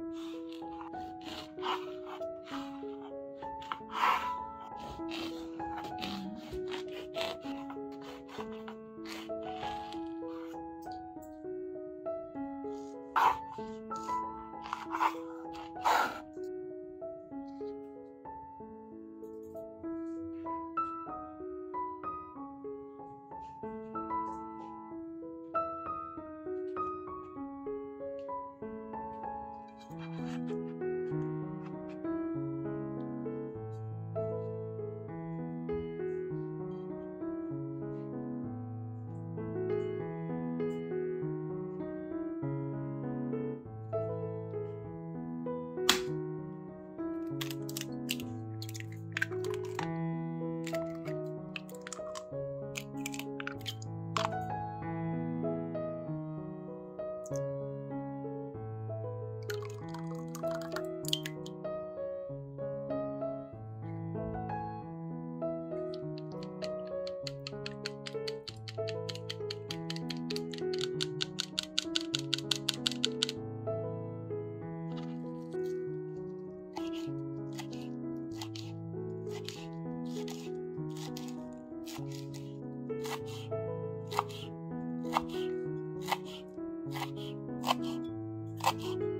you. you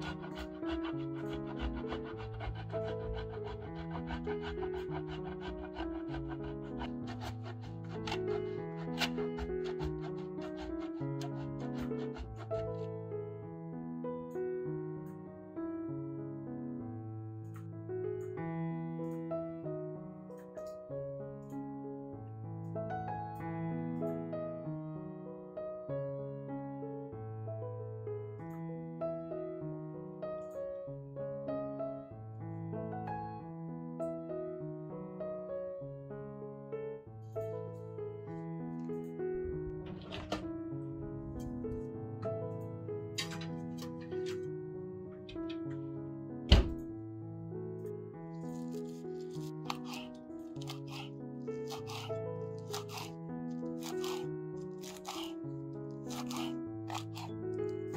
Thank you.